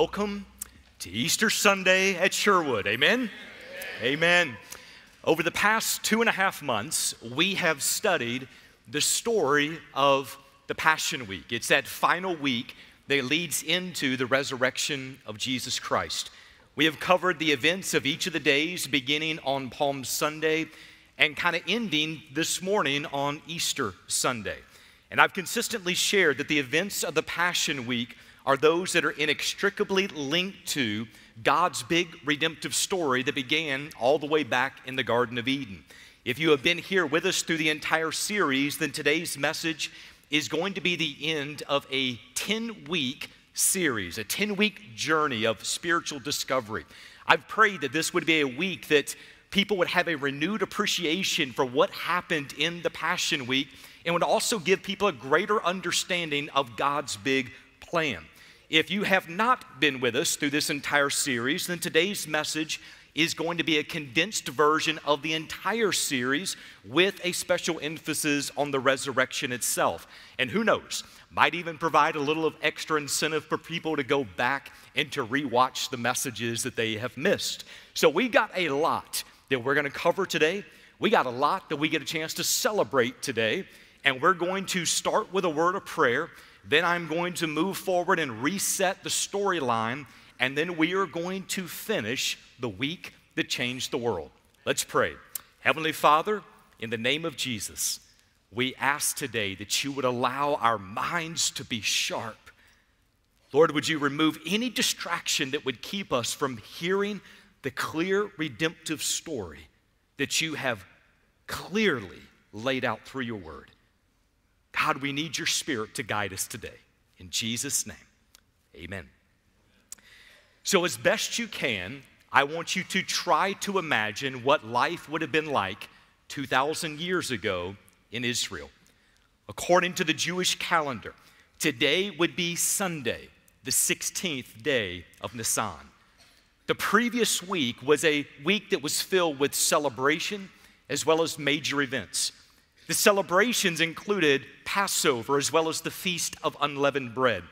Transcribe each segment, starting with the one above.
welcome to Easter Sunday at Sherwood. Amen? Amen? Amen. Over the past two and a half months, we have studied the story of the Passion Week. It's that final week that leads into the resurrection of Jesus Christ. We have covered the events of each of the days, beginning on Palm Sunday and kind of ending this morning on Easter Sunday. And I've consistently shared that the events of the Passion Week are those that are inextricably linked to God's big redemptive story that began all the way back in the Garden of Eden. If you have been here with us through the entire series, then today's message is going to be the end of a 10 week series, a 10 week journey of spiritual discovery. I've prayed that this would be a week that people would have a renewed appreciation for what happened in the Passion Week and would also give people a greater understanding of God's big plan. If you have not been with us through this entire series, then today's message is going to be a condensed version of the entire series with a special emphasis on the resurrection itself. And who knows, might even provide a little of extra incentive for people to go back and to rewatch the messages that they have missed. So we got a lot that we're going to cover today. We got a lot that we get a chance to celebrate today. And we're going to start with a word of prayer. Then I'm going to move forward and reset the storyline. And then we are going to finish the week that changed the world. Let's pray. Heavenly Father, in the name of Jesus, we ask today that you would allow our minds to be sharp. Lord, would you remove any distraction that would keep us from hearing the clear redemptive story that you have clearly laid out through your word? God, we need your spirit to guide us today. In Jesus' name, amen. So, as best you can, I want you to try to imagine what life would have been like 2,000 years ago in Israel. According to the Jewish calendar, today would be Sunday, the 16th day of Nisan. The previous week was a week that was filled with celebration as well as major events. The celebrations included Passover as well as the Feast of Unleavened Bread.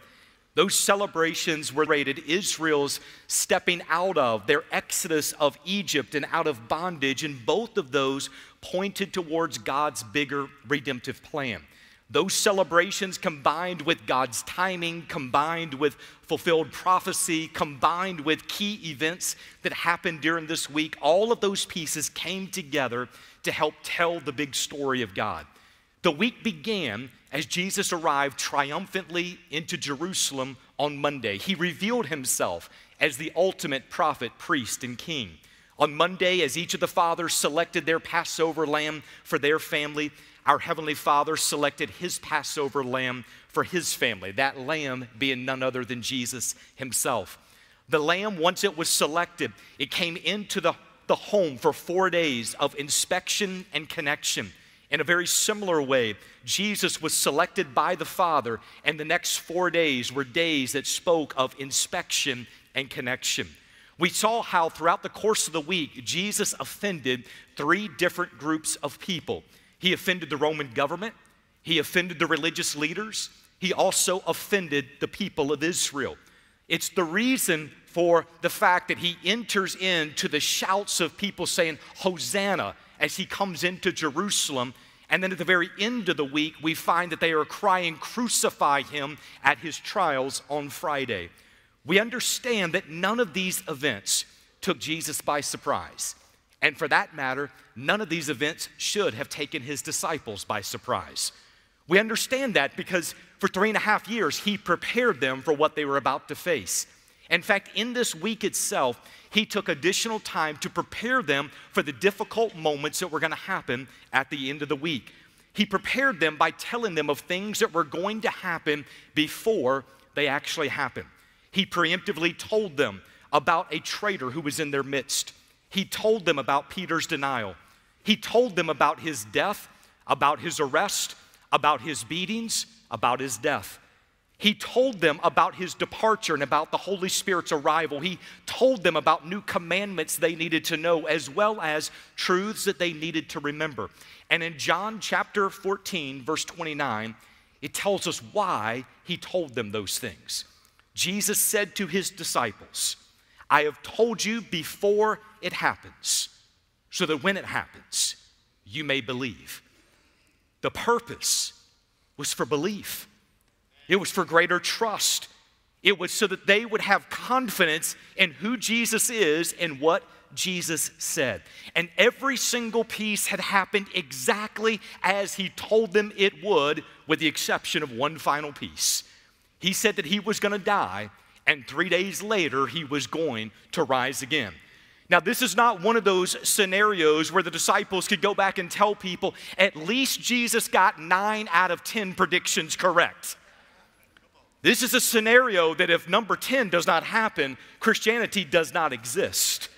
Those celebrations were rated Israel's stepping out of their exodus of Egypt and out of bondage, and both of those pointed towards God's bigger redemptive plan. Those celebrations combined with God's timing, combined with fulfilled prophecy, combined with key events that happened during this week, all of those pieces came together to help tell the big story of God. The week began as Jesus arrived triumphantly into Jerusalem on Monday. He revealed himself as the ultimate prophet, priest, and king. On Monday, as each of the fathers selected their Passover lamb for their family, our Heavenly Father selected his Passover lamb for his family, that lamb being none other than Jesus himself. The lamb, once it was selected, it came into the the home for four days of inspection and connection. In a very similar way, Jesus was selected by the Father, and the next four days were days that spoke of inspection and connection. We saw how throughout the course of the week, Jesus offended three different groups of people. He offended the Roman government, he offended the religious leaders, he also offended the people of Israel. It's the reason for the fact that he enters into the shouts of people saying, Hosanna, as he comes into Jerusalem. And then at the very end of the week, we find that they are crying, Crucify him at his trials on Friday. We understand that none of these events took Jesus by surprise. And for that matter, none of these events should have taken his disciples by surprise. We understand that because for three and a half years, he prepared them for what they were about to face. In fact, in this week itself, he took additional time to prepare them for the difficult moments that were going to happen at the end of the week. He prepared them by telling them of things that were going to happen before they actually happened. He preemptively told them about a traitor who was in their midst. He told them about Peter's denial. He told them about his death, about his arrest, about his beatings, about his death. He told them about his departure and about the Holy Spirit's arrival. He told them about new commandments they needed to know, as well as truths that they needed to remember. And in John chapter 14, verse 29, it tells us why he told them those things. Jesus said to his disciples, I have told you before it happens, so that when it happens, you may believe. The purpose was for belief, it was for greater trust. It was so that they would have confidence in who Jesus is and what Jesus said. And every single piece had happened exactly as he told them it would, with the exception of one final piece. He said that he was going to die, and three days later, he was going to rise again. Now, this is not one of those scenarios where the disciples could go back and tell people, at least Jesus got nine out of 10 predictions correct. This is a scenario that if number 10 does not happen, Christianity does not exist.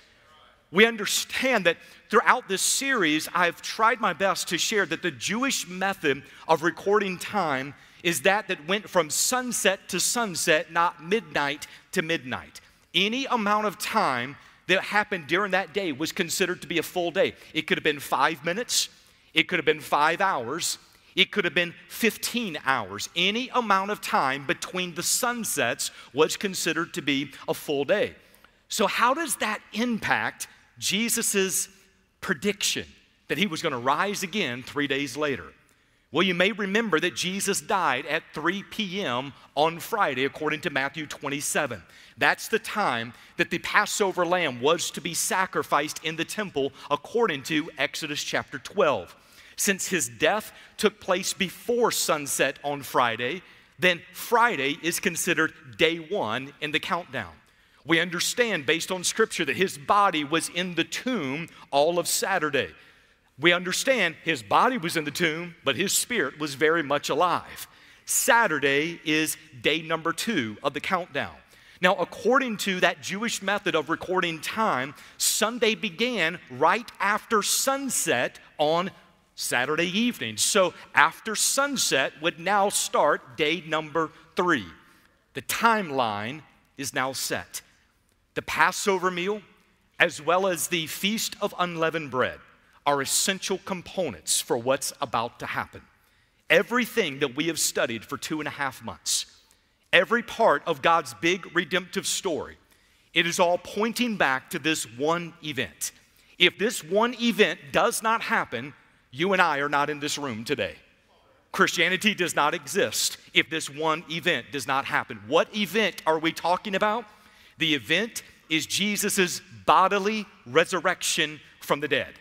We understand that throughout this series, I've tried my best to share that the Jewish method of recording time is that that went from sunset to sunset, not midnight to midnight. Any amount of time that happened during that day was considered to be a full day. It could have been five minutes, it could have been five hours, it could have been 15 hours. Any amount of time between the sunsets was considered to be a full day. So, how does that impact Jesus' prediction that he was going to rise again three days later? Well, you may remember that Jesus died at 3 p.m. on Friday, according to Matthew 27. That's the time that the Passover lamb was to be sacrificed in the temple, according to Exodus chapter 12. Since his death took place before sunset on Friday, then Friday is considered day one in the countdown. We understand, based on scripture, that his body was in the tomb all of Saturday we understand his body was in the tomb, but his spirit was very much alive. Saturday is day number two of the countdown. Now, according to that Jewish method of recording time, Sunday began right after sunset on Saturday evening. So, after sunset would now start day number three. The timeline is now set. The Passover meal, as well as the Feast of Unleavened Bread, are essential components for what's about to happen. Everything that we have studied for two and a half months, every part of God's big redemptive story, it is all pointing back to this one event. If this one event does not happen, you and I are not in this room today. Christianity does not exist if this one event does not happen. What event are we talking about? The event is Jesus' bodily resurrection from the dead.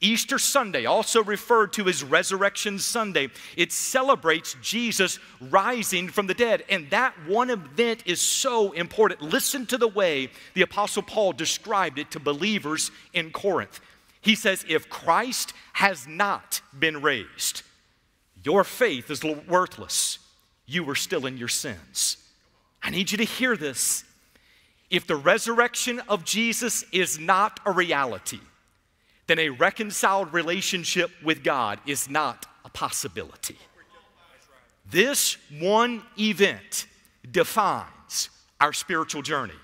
Easter Sunday, also referred to as Resurrection Sunday, it celebrates Jesus rising from the dead. And that one event is so important. Listen to the way the Apostle Paul described it to believers in Corinth. He says, If Christ has not been raised, your faith is worthless. You are still in your sins. I need you to hear this. If the resurrection of Jesus is not a reality, then a reconciled relationship with God is not a possibility. This one event defines our spiritual journey.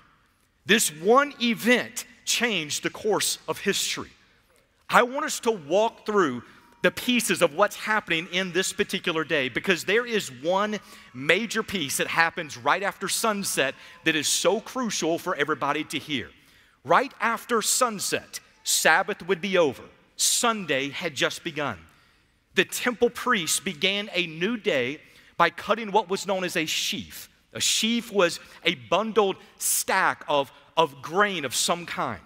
This one event changed the course of history. I want us to walk through the pieces of what's happening in this particular day because there is one major piece that happens right after sunset that is so crucial for everybody to hear. Right after sunset, Sabbath would be over. Sunday had just begun. The temple priests began a new day by cutting what was known as a sheaf. A sheaf was a bundled stack of, of grain of some kind.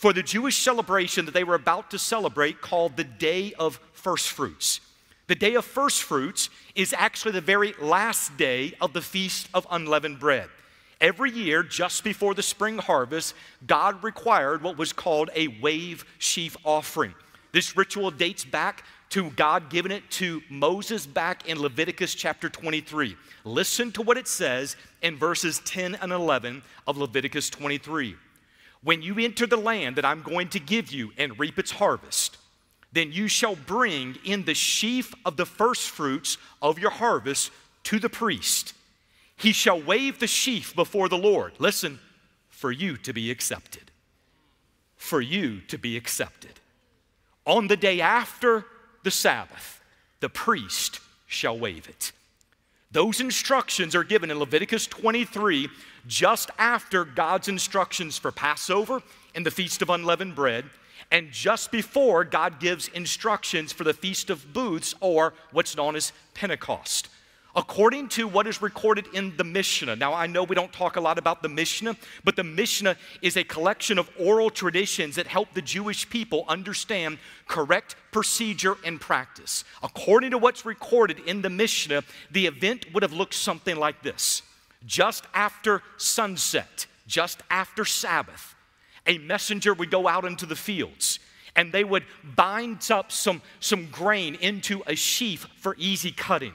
For the Jewish celebration that they were about to celebrate, called the Day of First Fruits. The Day of First Fruits is actually the very last day of the Feast of Unleavened Bread. Every year, just before the spring harvest, God required what was called a wave sheaf offering. This ritual dates back to God giving it to Moses back in Leviticus chapter 23. Listen to what it says in verses 10 and 11 of Leviticus 23. When you enter the land that I'm going to give you and reap its harvest, then you shall bring in the sheaf of the first fruits of your harvest to the priest he shall wave the sheaf before the Lord. Listen, for you to be accepted. For you to be accepted. On the day after the Sabbath, the priest shall wave it. Those instructions are given in Leviticus 23 just after God's instructions for Passover and the Feast of Unleavened Bread, and just before God gives instructions for the Feast of Booths or what's known as Pentecost according to what is recorded in the Mishnah. Now, I know we don't talk a lot about the Mishnah, but the Mishnah is a collection of oral traditions that help the Jewish people understand correct procedure and practice. According to what's recorded in the Mishnah, the event would have looked something like this just after sunset, just after Sabbath, a messenger would go out into the fields and they would bind up some, some grain into a sheaf for easy cutting.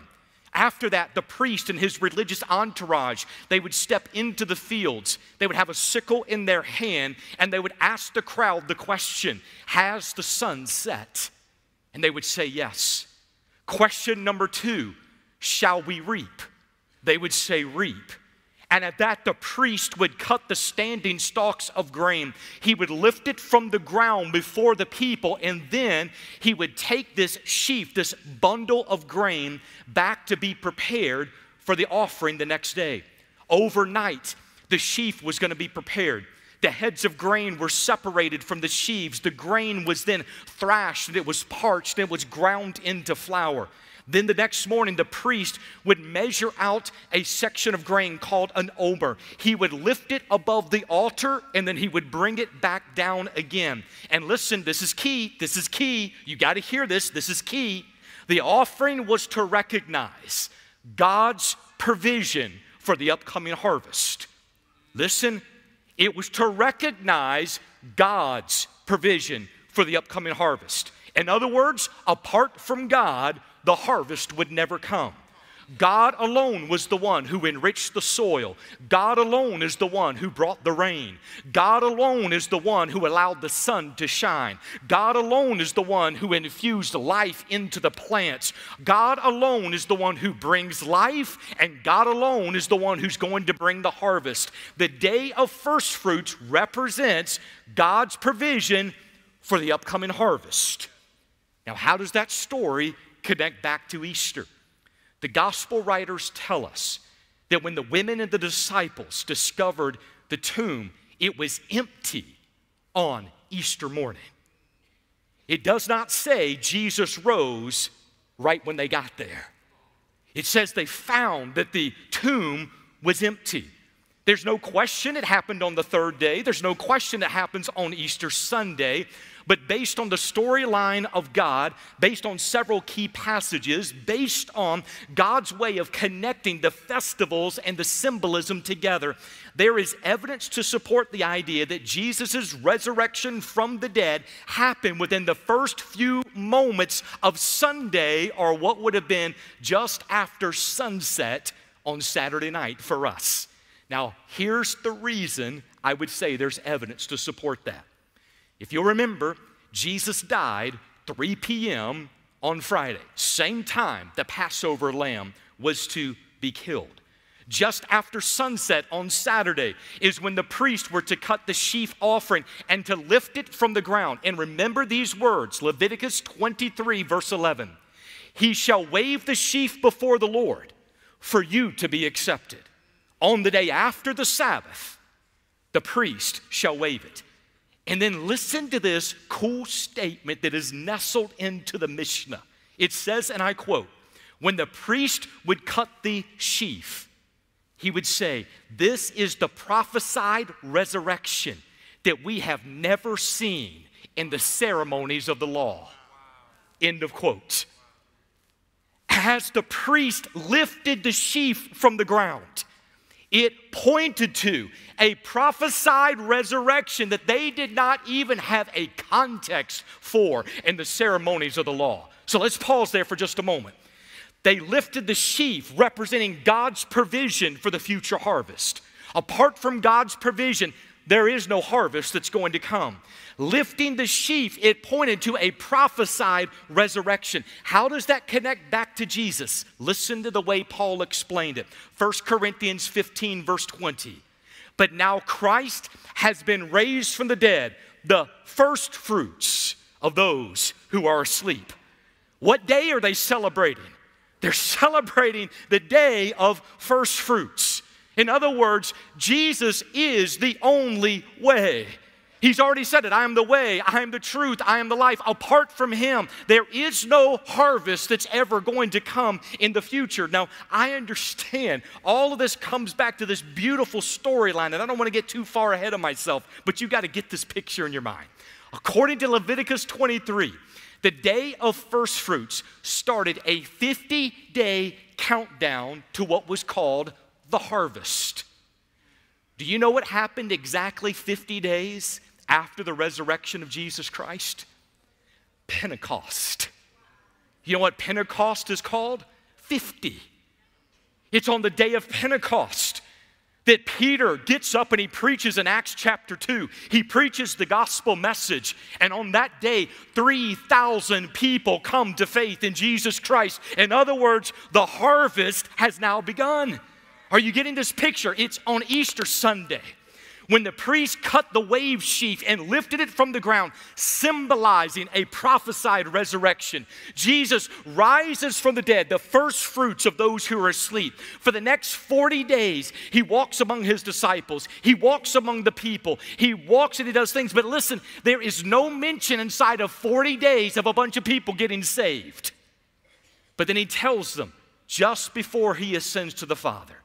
After that, the priest and his religious entourage, they would step into the fields. They would have a sickle in their hand and they would ask the crowd the question Has the sun set? And they would say yes. Question number two Shall we reap? They would say, Reap. And at that, the priest would cut the standing stalks of grain. He would lift it from the ground before the people, and then he would take this sheaf, this bundle of grain, back to be prepared for the offering the next day. Overnight, the sheaf was going to be prepared. The heads of grain were separated from the sheaves. The grain was then thrashed and it was parched and it was ground into flour. Then the next morning, the priest would measure out a section of grain called an omer. He would lift it above the altar and then he would bring it back down again. And listen, this is key. This is key. You got to hear this. This is key. The offering was to recognize God's provision for the upcoming harvest. Listen, it was to recognize God's provision for the upcoming harvest. In other words, apart from God, the harvest would never come. God alone was the one who enriched the soil. God alone is the one who brought the rain. God alone is the one who allowed the sun to shine. God alone is the one who infused life into the plants. God alone is the one who brings life, and God alone is the one who's going to bring the harvest. The day of first fruits represents God's provision for the upcoming harvest. Now, how does that story connect back to Easter. The gospel writers tell us that when the women and the disciples discovered the tomb, it was empty on Easter morning. It does not say Jesus rose right when they got there. It says they found that the tomb was empty. There's no question it happened on the third day. There's no question it happens on Easter Sunday but based on the storyline of God, based on several key passages, based on God's way of connecting the festivals and the symbolism together, there is evidence to support the idea that Jesus' resurrection from the dead happened within the first few moments of Sunday, or what would have been just after sunset on Saturday night for us. Now, here's the reason I would say there's evidence to support that. If you'll remember, Jesus died 3 p.m. on Friday, same time the Passover lamb was to be killed. Just after sunset on Saturday is when the priests were to cut the sheaf offering and to lift it from the ground. And remember these words Leviticus 23, verse 11. He shall wave the sheaf before the Lord for you to be accepted. On the day after the Sabbath, the priest shall wave it. And then listen to this cool statement that is nestled into the Mishnah. It says, and I quote, when the priest would cut the sheaf, he would say, This is the prophesied resurrection that we have never seen in the ceremonies of the law. End of quote. As the priest lifted the sheaf from the ground, it pointed to a prophesied resurrection that they did not even have a context for in the ceremonies of the law. So let's pause there for just a moment. They lifted the sheaf representing God's provision for the future harvest. Apart from God's provision, there is no harvest that's going to come. Lifting the sheaf, it pointed to a prophesied resurrection. How does that connect back to Jesus? Listen to the way Paul explained it. 1 Corinthians 15, verse 20. But now Christ has been raised from the dead, the first fruits of those who are asleep. What day are they celebrating? They're celebrating the day of first fruits. In other words, Jesus is the only way. He's already said it I am the way, I am the truth, I am the life. Apart from Him, there is no harvest that's ever going to come in the future. Now, I understand all of this comes back to this beautiful storyline, and I don't want to get too far ahead of myself, but you've got to get this picture in your mind. According to Leviticus 23, the day of first fruits started a 50 day countdown to what was called the harvest. Do you know what happened exactly 50 days after the resurrection of Jesus Christ? Pentecost. You know what Pentecost is called? 50. It's on the day of Pentecost that Peter gets up and he preaches in Acts chapter 2. He preaches the gospel message, and on that day, 3,000 people come to faith in Jesus Christ. In other words, the harvest has now begun. Are you getting this picture? It's on Easter Sunday when the priest cut the wave sheaf and lifted it from the ground, symbolizing a prophesied resurrection. Jesus rises from the dead, the first fruits of those who are asleep. For the next 40 days, he walks among his disciples, he walks among the people, he walks and he does things. But listen, there is no mention inside of 40 days of a bunch of people getting saved. But then he tells them just before he ascends to the Father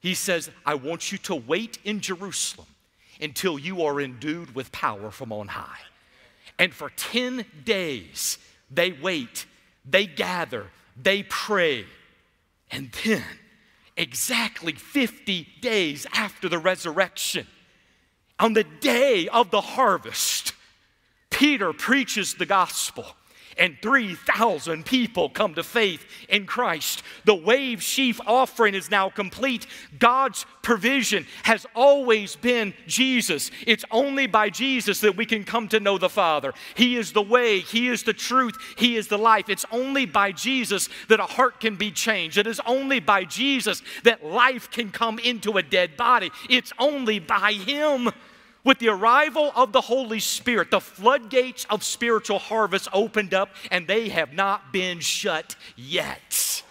he says, I want you to wait in Jerusalem until you are endued with power from on high. And for 10 days, they wait, they gather, they pray. And then, exactly 50 days after the resurrection, on the day of the harvest, Peter preaches the gospel and 3,000 people come to faith in Christ. The wave sheaf offering is now complete. God's provision has always been Jesus. It's only by Jesus that we can come to know the Father. He is the way, He is the truth, He is the life. It's only by Jesus that a heart can be changed. It is only by Jesus that life can come into a dead body. It's only by Him. With the arrival of the Holy Spirit, the floodgates of spiritual harvest opened up and they have not been shut yet.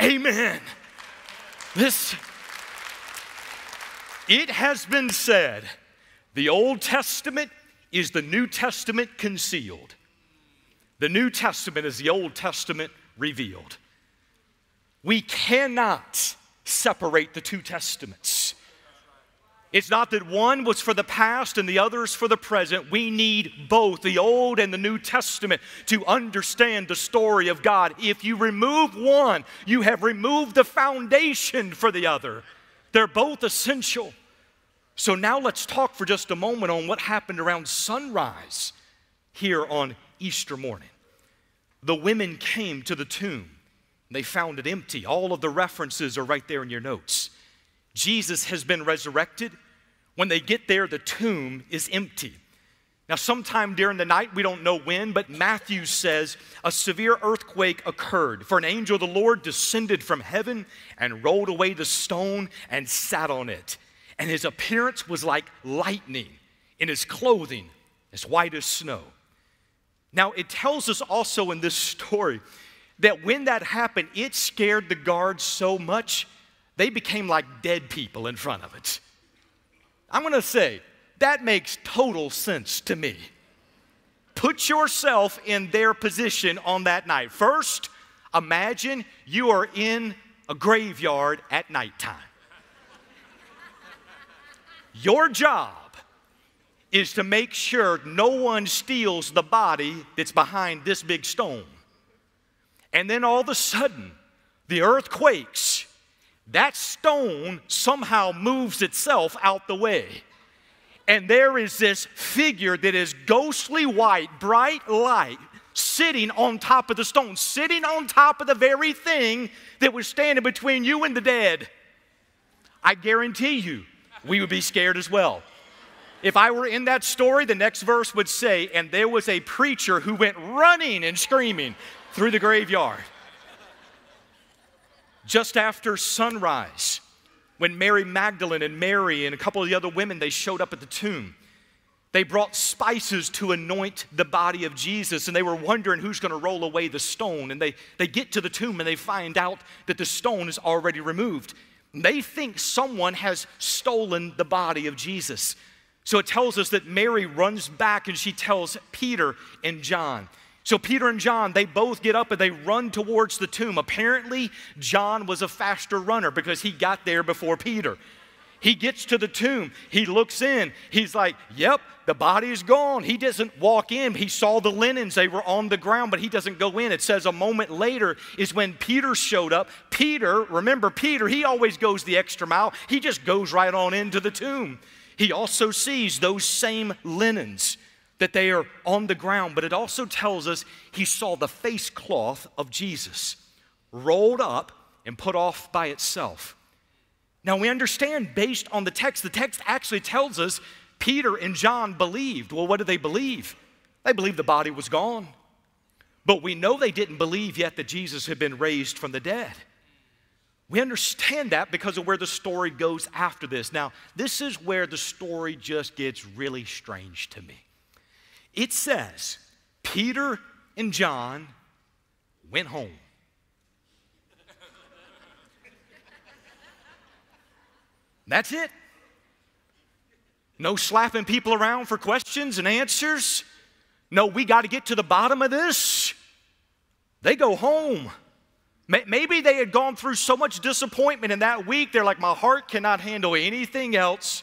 Amen. This, it has been said the Old Testament is the New Testament concealed. The New Testament is the Old Testament revealed. We cannot separate the two testaments. It's not that one was for the past and the other is for the present. We need both the Old and the New Testament to understand the story of God. If you remove one, you have removed the foundation for the other. They're both essential. So now let's talk for just a moment on what happened around sunrise here on Easter morning. The women came to the tomb. They found it empty. All of the references are right there in your notes. Jesus has been resurrected. When they get there, the tomb is empty. Now, sometime during the night, we don't know when, but Matthew says a severe earthquake occurred, for an angel of the Lord descended from heaven and rolled away the stone and sat on it. And his appearance was like lightning, in his clothing as white as snow. Now, it tells us also in this story that when that happened, it scared the guards so much they became like dead people in front of it. I'm gonna say, that makes total sense to me. Put yourself in their position on that night. First, imagine you are in a graveyard at nighttime. Your job is to make sure no one steals the body that's behind this big stone. And then all of a sudden, the earth quakes that stone somehow moves itself out the way. And there is this figure that is ghostly white, bright light, sitting on top of the stone, sitting on top of the very thing that was standing between you and the dead. I guarantee you, we would be scared as well. If I were in that story, the next verse would say, and there was a preacher who went running and screaming through the graveyard just after sunrise, when Mary Magdalene and Mary and a couple of the other women, they showed up at the tomb. They brought spices to anoint the body of Jesus, and they were wondering who's going to roll away the stone. And they, they get to the tomb and they find out that the stone is already removed. They think someone has stolen the body of Jesus. So it tells us that Mary runs back and she tells Peter and John. So Peter and John, they both get up and they run towards the tomb. Apparently, John was a faster runner because he got there before Peter. He gets to the tomb, he looks in, he's like, Yep, the body is gone. He doesn't walk in. He saw the linens, they were on the ground, but he doesn't go in. It says a moment later is when Peter showed up. Peter, remember Peter, he always goes the extra mile, he just goes right on into the tomb. He also sees those same linens that they are on the ground, but it also tells us he saw the face cloth of Jesus rolled up and put off by itself. Now we understand based on the text, the text actually tells us Peter and John believed. Well, what did they believe? They believed the body was gone. But we know they didn't believe yet that Jesus had been raised from the dead. We understand that because of where the story goes after this. Now, this is where the story just gets really strange to me. It says Peter and John went home. That's it. No slapping people around for questions and answers. No, we got to get to the bottom of this. They go home. Maybe they had gone through so much disappointment in that week, they're like, my heart cannot handle anything else.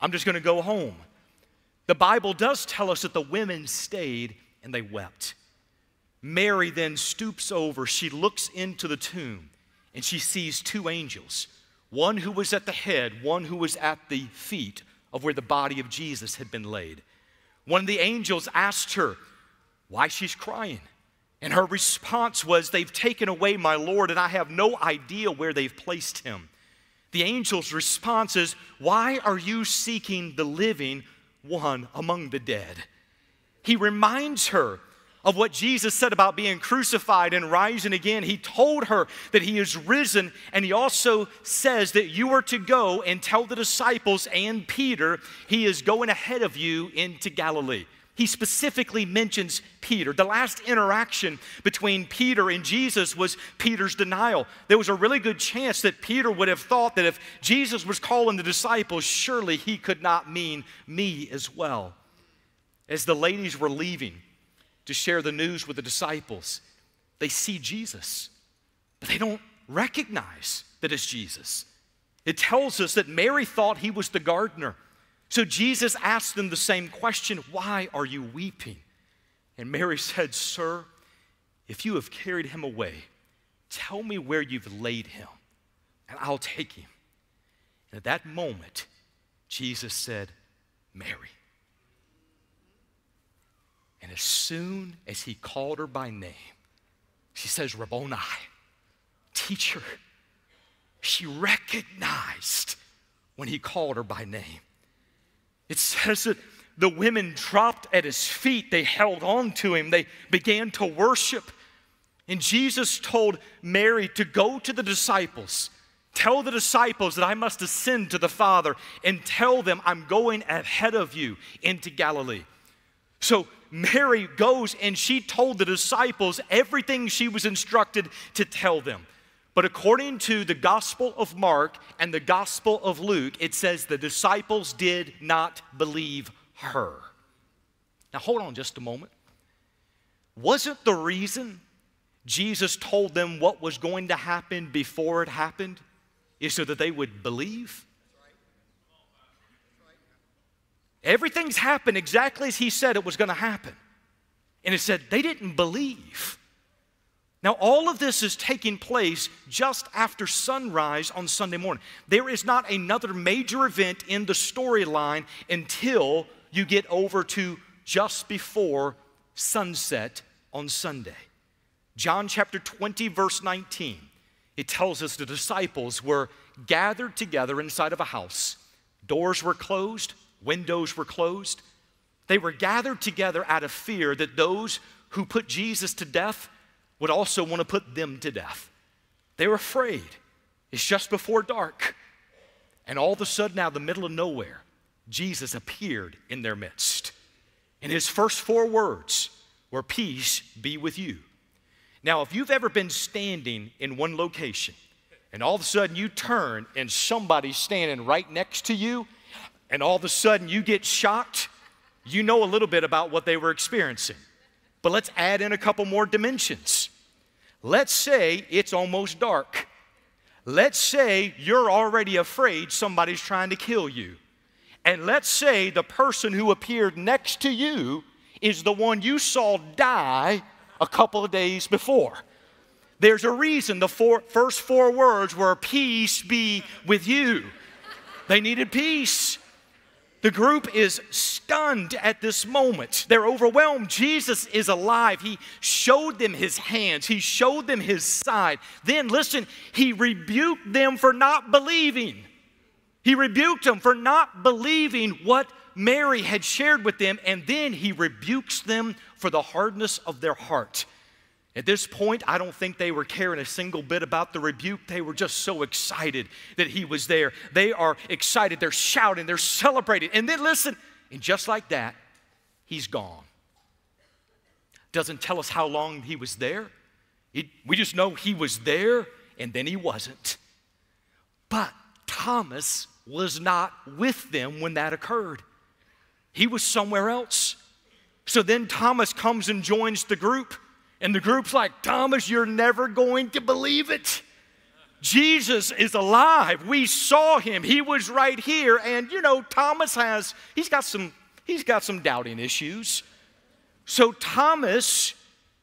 I'm just going to go home. The Bible does tell us that the women stayed and they wept. Mary then stoops over, she looks into the tomb, and she sees two angels one who was at the head, one who was at the feet of where the body of Jesus had been laid. One of the angels asked her why she's crying. And her response was, They've taken away my Lord, and I have no idea where they've placed him. The angel's response is, Why are you seeking the living one among the dead. He reminds her of what Jesus said about being crucified and rising again. He told her that he is risen, and he also says that you are to go and tell the disciples and Peter he is going ahead of you into Galilee. He specifically mentions Peter. The last interaction between Peter and Jesus was Peter's denial. There was a really good chance that Peter would have thought that if Jesus was calling the disciples, surely he could not mean me as well. As the ladies were leaving to share the news with the disciples, they see Jesus, but they don't recognize that it's Jesus. It tells us that Mary thought he was the gardener. So Jesus asked them the same question Why are you weeping? And Mary said, Sir, if you have carried him away, tell me where you've laid him, and I'll take him. And at that moment, Jesus said, Mary. And as soon as he called her by name, she says, Rabboni, teacher. She recognized when he called her by name. It says that the women dropped at his feet, they held on to him, they began to worship. And Jesus told Mary to go to the disciples. Tell the disciples that I must ascend to the Father and tell them I'm going ahead of you into Galilee. So Mary goes and she told the disciples everything she was instructed to tell them. But according to the Gospel of Mark and the Gospel of Luke, it says the disciples did not believe her. Now, hold on just a moment. Wasn't the reason Jesus told them what was going to happen before it happened is so that they would believe? Everything's happened exactly as he said it was going to happen. And it said they didn't believe. Now, all of this is taking place just after sunrise on Sunday morning. There is not another major event in the storyline until you get over to just before sunset on Sunday. John chapter 20, verse 19, it tells us the disciples were gathered together inside of a house. Doors were closed, windows were closed. They were gathered together out of fear that those who put Jesus to death would also want to put them to death. They were afraid. It's just before dark. And all of a sudden, out of the middle of nowhere, Jesus appeared in their midst. And his first four words were, Peace be with you. Now, if you've ever been standing in one location and all of a sudden you turn and somebody's standing right next to you, and all of a sudden you get shocked, you know a little bit about what they were experiencing. But let's add in a couple more dimensions. Let's say it's almost dark. Let's say you're already afraid somebody's trying to kill you. And let's say the person who appeared next to you is the one you saw die a couple of days before. There's a reason the four, first four words were peace be with you. They needed peace. The group is stunned at this moment. They're overwhelmed. Jesus is alive. He showed them his hands, he showed them his side. Then, listen, he rebuked them for not believing. He rebuked them for not believing what Mary had shared with them, and then he rebukes them for the hardness of their heart. At this point, I don't think they were caring a single bit about the rebuke. They were just so excited that he was there. They are excited, they're shouting, they're celebrating. And then listen, and just like that, he's gone. Doesn't tell us how long he was there. It, we just know he was there and then he wasn't. But Thomas was not with them when that occurred, he was somewhere else. So then Thomas comes and joins the group. And the group's like, Thomas, you're never going to believe it. Jesus is alive. We saw him. He was right here. And you know, Thomas has, he's got some, he's got some doubting issues. So Thomas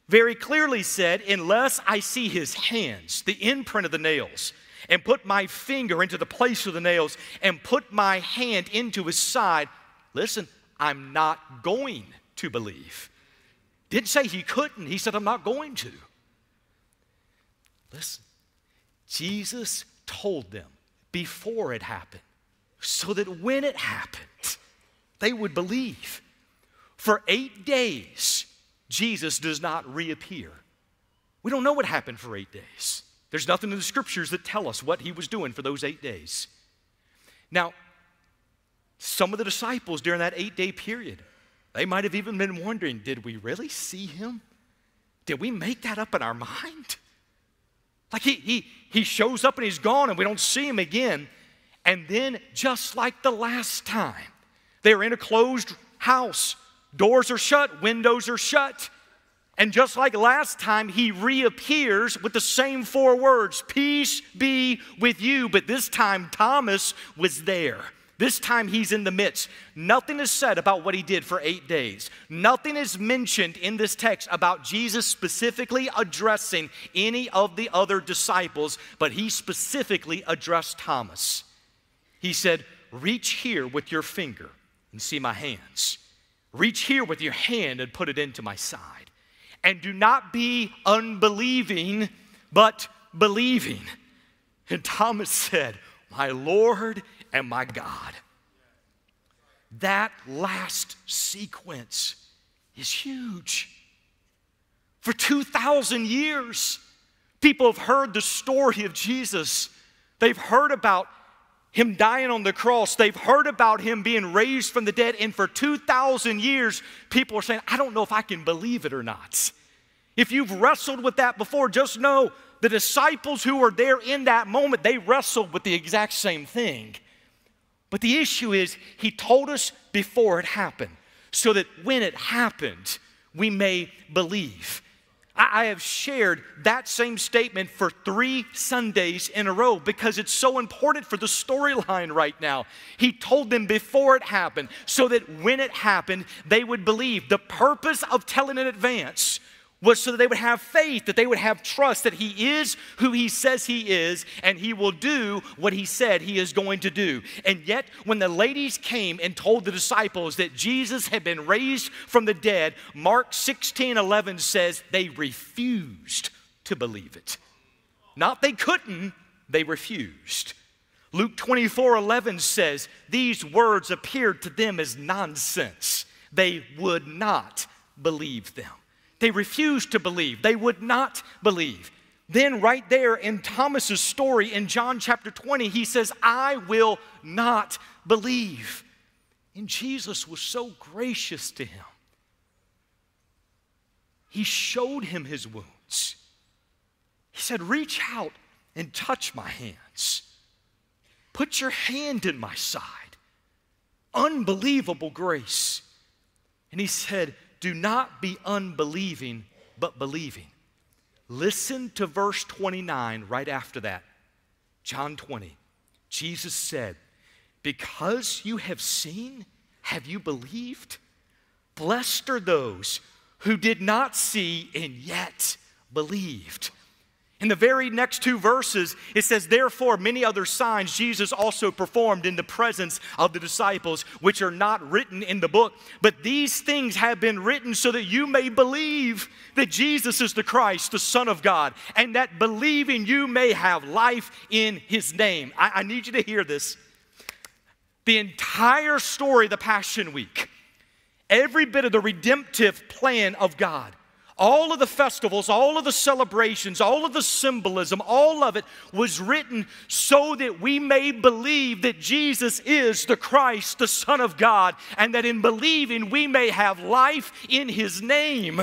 very clearly said, unless I see his hands, the imprint of the nails, and put my finger into the place of the nails, and put my hand into his side, listen, I'm not going to believe. Didn't say he couldn't, he said, I'm not going to. Listen, Jesus told them before it happened so that when it happened, they would believe. For eight days, Jesus does not reappear. We don't know what happened for eight days. There's nothing in the scriptures that tell us what he was doing for those eight days. Now, some of the disciples during that eight day period, they might have even been wondering did we really see him? Did we make that up in our mind? Like he, he, he shows up and he's gone and we don't see him again. And then, just like the last time, they're in a closed house. Doors are shut, windows are shut. And just like last time, he reappears with the same four words Peace be with you. But this time, Thomas was there. This time he's in the midst. Nothing is said about what he did for eight days. Nothing is mentioned in this text about Jesus specifically addressing any of the other disciples, but he specifically addressed Thomas. He said, Reach here with your finger and see my hands. Reach here with your hand and put it into my side. And do not be unbelieving, but believing. And Thomas said, My Lord and my God. That last sequence is huge. For 2,000 years, people have heard the story of Jesus. They've heard about him dying on the cross. They've heard about him being raised from the dead. And for 2,000 years, people are saying, I don't know if I can believe it or not. If you've wrestled with that before, just know the disciples who were there in that moment, they wrestled with the exact same thing. But the issue is, he told us before it happened, so that when it happened, we may believe. I, have shared that same statement for three Sundays in a row because it's so important for the storyline right now. He told them before it happened, so that when it happened, they would believe. The purpose of telling in advance was so that they would have faith, that they would have trust that He is who He says He is, and He will do what He said He is going to do. And yet, when the ladies came and told the disciples that Jesus had been raised from the dead, Mark 16 11 says they refused to believe it. Not they couldn't, they refused. Luke 24 11 says these words appeared to them as nonsense. They would not believe them. They refused to believe, they would not believe. Then, right there in Thomas's story in John chapter 20, he says, I will not believe. And Jesus was so gracious to him. he showed him his wounds. He said, Reach out and touch my hands. Put your hand in my side. Unbelievable grace. And he said, Do not be unbelieving, but believing. Listen to verse 29 right after that. John 20. Jesus said, Because you have seen, have you believed? Blessed are those who did not see and yet believed. In the very next two verses, it says, Therefore, many other signs Jesus also performed in the presence of the disciples, which are not written in the book. But these things have been written so that you may believe that Jesus is the Christ, the Son of God, and that believing you may have life in his name. I, I need you to hear this. The entire story of the Passion Week, every bit of the redemptive plan of God all of the festivals, all of the celebrations, all of the symbolism, all of it was written so that we may believe that Jesus is the Christ, the Son of God, and that in believing we may have life in His name.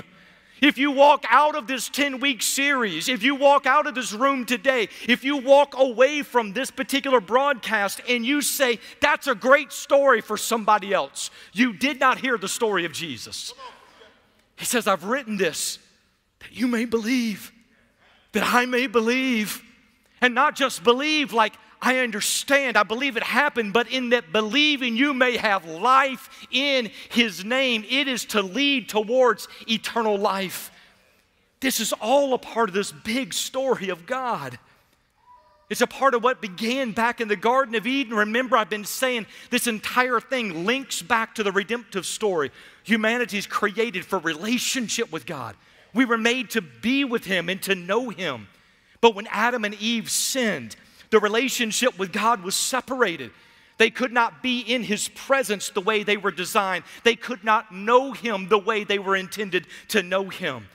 If you walk out of this 10 week series, if you walk out of this room today, if you walk away from this particular broadcast and you say, that's a great story for somebody else, you did not hear the story of Jesus. He says, I've written this that you may believe, that I may believe. And not just believe like I understand, I believe it happened, but in that believing you may have life in His name. It is to lead towards eternal life. This is all a part of this big story of God. It's a part of what began back in the Garden of Eden. Remember, I've been saying this entire thing links back to the redemptive story. Humanity is created for relationship with God. We were made to be with Him and to know Him. But when Adam and Eve sinned, the relationship with God was separated. They could not be in His presence the way they were designed, they could not know Him the way they were intended to know Him.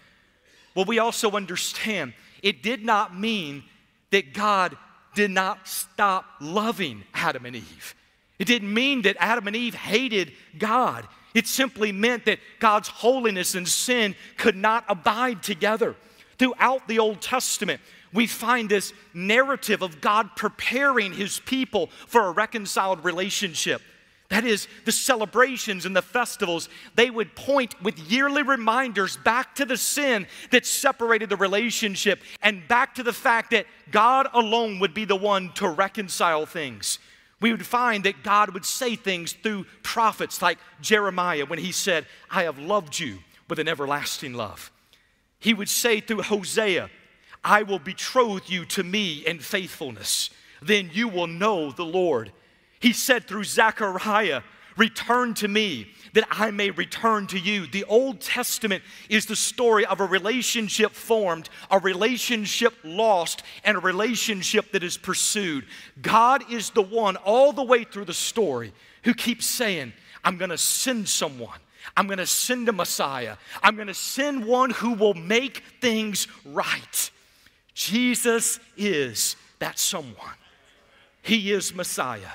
Well, we also understand it did not mean that God did not stop loving Adam and Eve. It didn't mean that Adam and Eve hated God. It simply meant that God's holiness and sin could not abide together. Throughout the Old Testament, we find this narrative of God preparing his people for a reconciled relationship. That is, the celebrations and the festivals, they would point with yearly reminders back to the sin that separated the relationship and back to the fact that God alone would be the one to reconcile things. We would find that God would say things through prophets like Jeremiah when he said, I have loved you with an everlasting love. He would say through Hosea, I will betroth you to me in faithfulness. Then you will know the Lord. He said through Zechariah, Return to me that I may return to you. The Old Testament is the story of a relationship formed, a relationship lost, and a relationship that is pursued. God is the one all the way through the story who keeps saying, I'm going to send someone. I'm going to send a Messiah. I'm going to send one who will make things right. Jesus is that someone. He is Messiah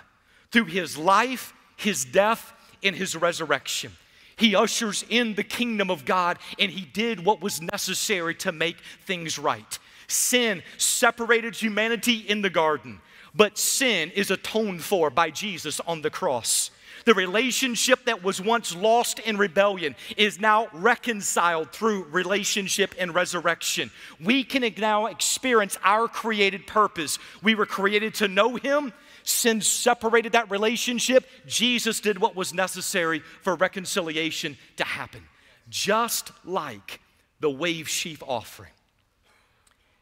through his life, his death, and his resurrection. He ushers in the kingdom of God, and he did what was necessary to make things right. Sin separated humanity in the garden, but sin is atoned for by Jesus on the cross. The relationship that was once lost in rebellion is now reconciled through relationship and resurrection. We can now experience our created purpose. We were created to know Him Sin separated that relationship. Jesus did what was necessary for reconciliation to happen. Just like the wave sheaf offering,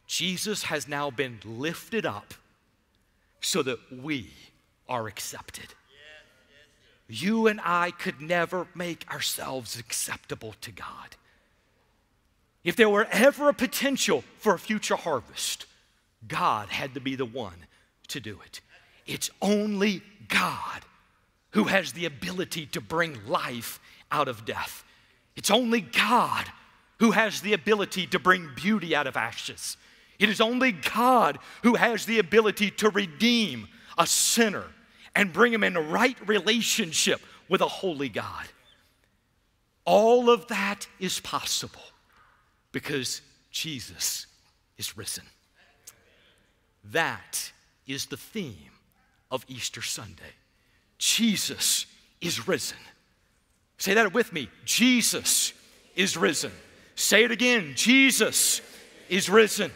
Jesus has now been lifted up so that we are accepted. You and I could never make ourselves acceptable to God. If there were ever a potential for a future harvest, God had to be the one to do it. It's only God who has the ability to bring life out of death. It's only God who has the ability to bring beauty out of ashes. It is only God who has the ability to redeem a sinner and bring him in right relationship with a holy God. All of that is possible Because Jesus is risen. That is the theme of Easter Sunday. Jesus is risen. Say that with me Jesus is risen. Say it again Jesus is risen.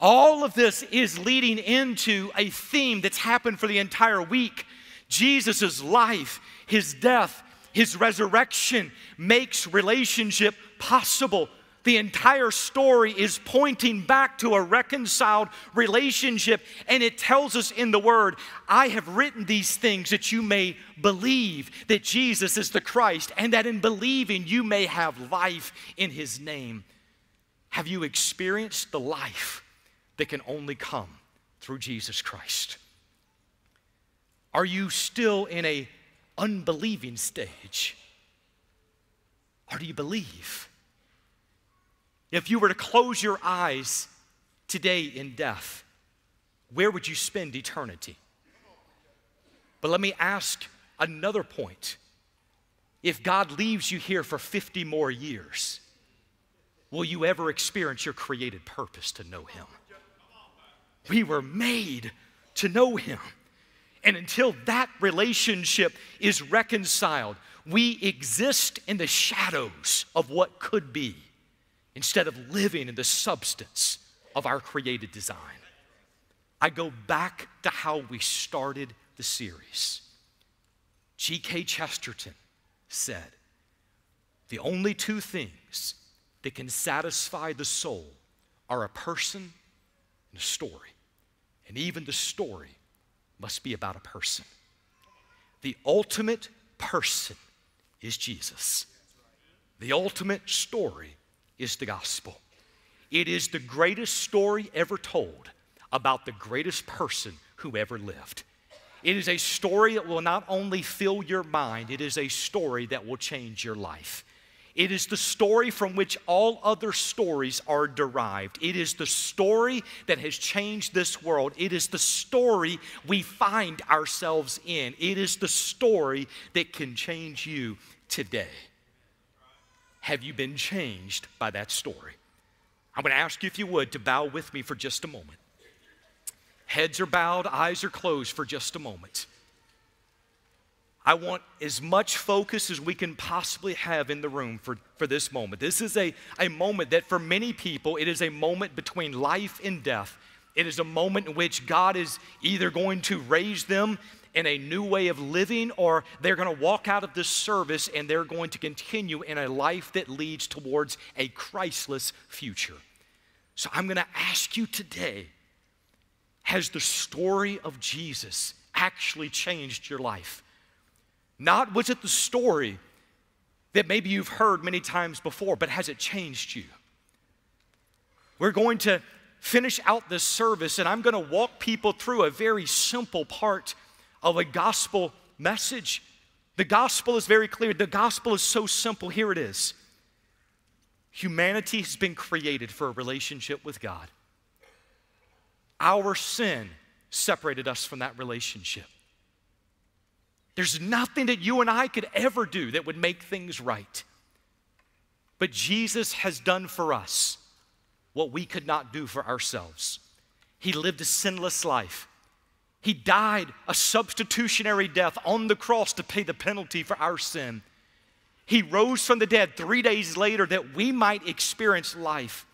All of this is leading into a theme that's happened for the entire week. Jesus' life, his death, his resurrection makes relationship possible. The entire story is pointing back to a reconciled relationship, and it tells us in the Word, I have written these things that you may believe that Jesus is the Christ, and that in believing you may have life in His name. Have you experienced the life that can only come through Jesus Christ? Are you still in a unbelieving stage? Or do you believe? If you were to close your eyes today in death, where would you spend eternity? But let me ask another point. If God leaves you here for 50 more years, will you ever experience your created purpose to know Him? We were made to know Him. And until that relationship is reconciled, we exist in the shadows of what could be instead of living in the substance of our created design. I go back to how we started the series. G.K. Chesterton said, The only two things that can satisfy the soul are a person and a story. And even the story must be about a person. The ultimate person is Jesus. The ultimate story is the gospel. It is the greatest story ever told about the greatest person who ever lived. It is a story that will not only fill your mind, it is a story that will change your life. It is the story from which all other stories are derived. It is the story that has changed this world. It is the story we find ourselves in. It is the story that can change you today. Have you been changed by that story? I'm going to ask you, if you would, to bow with me for just a moment. Heads are bowed, eyes are closed for just a moment. I want as much focus as we can possibly have in the room for, for this moment. This is a, a moment that for many people, it is a moment between life and death. It is a moment in which God is either going to raise them in a new way of living, or they're going to walk out of this service and they're going to continue in a life that leads towards a Christless future. So I'm going to ask you today has the story of Jesus actually changed your life? Not was it the story that maybe you've heard many times before, but has it changed you? We're going to finish out this service, and I'm going to walk people through a very simple part of a gospel message. The gospel is very clear. The gospel is so simple. Here it is Humanity has been created for a relationship with God. Our sin separated us from that relationship. There's nothing that you and I could ever do that would make things right. But Jesus has done for us what we could not do for ourselves. He lived a sinless life. He died a substitutionary death on the cross to pay the penalty for our sin. He rose from the dead three days later that we might experience life.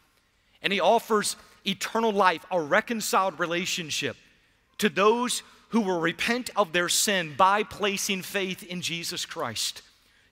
And He offers eternal life, a reconciled relationship to those who will repent of their sin by placing faith in Jesus Christ.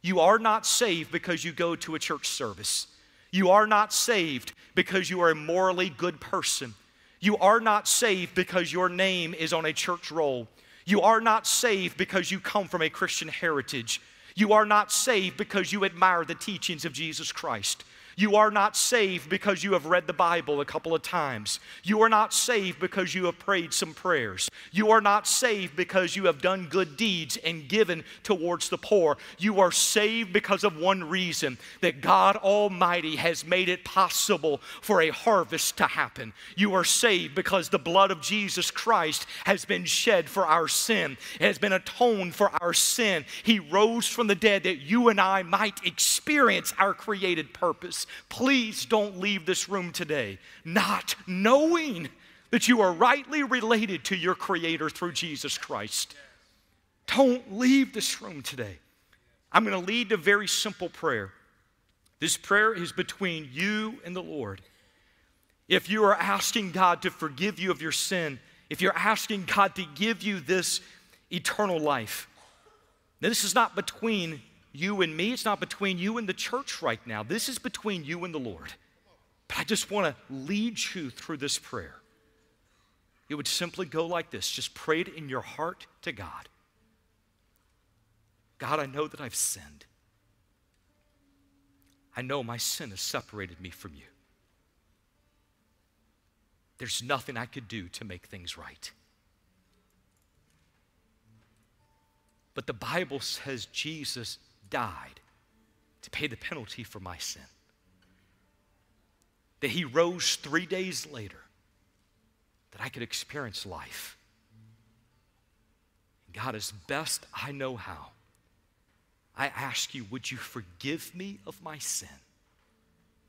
You are not saved because you go to a church service. You are not saved because you are a morally good person. You are not saved because your name is on a church roll. You are not saved because you come from a Christian heritage. You are not saved because you admire the teachings of Jesus Christ. You are not saved because you have read the Bible a couple of times. You are not saved because you have prayed some prayers. You are not saved because you have done good deeds and given towards the poor. You are saved because of one reason that God Almighty has made it possible for a harvest to happen. You are saved because the blood of Jesus Christ has been shed for our sin, it has been atoned for our sin. He rose from the dead that you and I might experience our created purpose. Please don't leave this room today not knowing that you are rightly related to your Creator through Jesus Christ. Don't leave this room today. I'm going to lead a very simple prayer. This prayer is between you and the Lord. If you are asking God to forgive you of your sin, if you're asking God to give you this eternal life, now this is not between you and me, it's not between you and the church right now. This is between you and the Lord. But I just want to lead you through this prayer. It would simply go like this just pray it in your heart to God. God, I know that I've sinned. I know my sin has separated me from you. There's nothing I could do to make things right. But the Bible says Jesus died to pay the penalty for my sin. That he rose three days later that I could experience life. God, as best I know how, I ask you, would you forgive me of my sin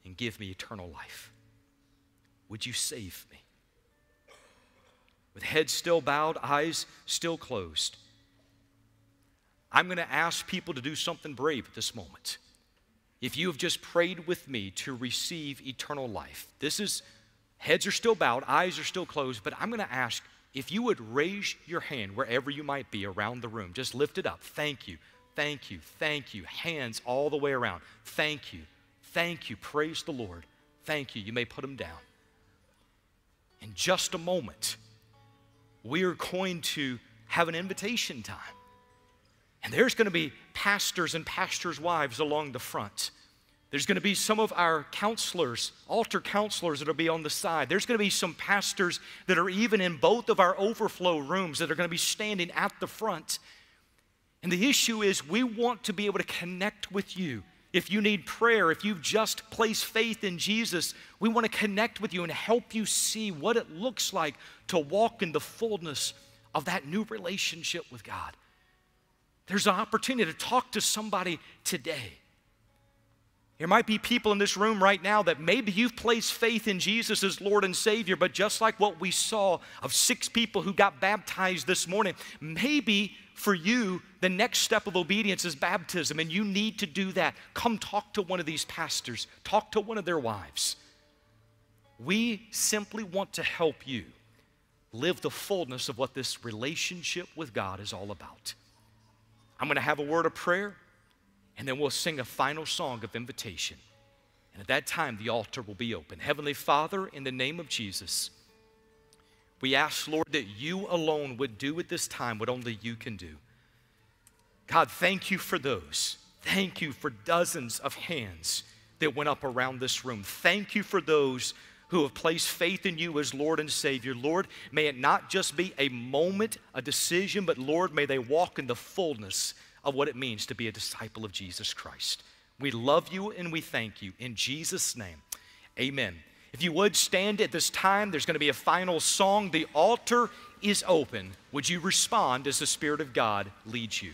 and give me eternal life? Would you save me? With head still bowed, eyes still closed, I'm going to ask people to do something brave at this moment. If you have just prayed with me to receive eternal life, this is heads are still bowed, eyes are still closed, but I'm going to ask if you would raise your hand wherever you might be around the room. Just lift it up. Thank you. Thank you. Thank you. Hands all the way around. Thank you. Thank you. Praise the Lord. Thank you. You may put them down. In just a moment, we are going to have an invitation time. And there's going to be pastors and pastors' wives along the front. There's going to be some of our counselors, altar counselors that will be on the side. There's going to be some pastors that are even in both of our overflow rooms that are going to be standing at the front. And the issue is, we want to be able to connect with you. If you need prayer, if you've just placed faith in Jesus, we want to connect with you and help you see what it looks like to walk in the fullness of that new relationship with God. There's an opportunity to talk to somebody today. There might be people in this room right now that maybe you've placed faith in Jesus as Lord and Savior, but just like what we saw of six people who got baptized this morning, maybe for you, the next step of obedience is baptism, and you need to do that. Come talk to one of these pastors, talk to one of their wives. We simply want to help you live the fullness of what this relationship with God is all about. I'm going to have a word of prayer, and then we'll sing a final song of invitation. And at that time, the altar will be open. Heavenly Father, in the name of Jesus, we ask, Lord, that you alone would do at this time what only you can do. God, thank you for those. Thank you for dozens of hands that went up around this room. Thank you for those who have placed faith in you as Lord and Savior. Lord, may it not just be a moment, a decision, but Lord, may they walk in the fullness of what it means to be a disciple of Jesus Christ. We love you and we thank you. In Jesus' name, amen. If you would stand at this time, there's going to be a final song. The altar is open. Would you respond as the Spirit of God leads you?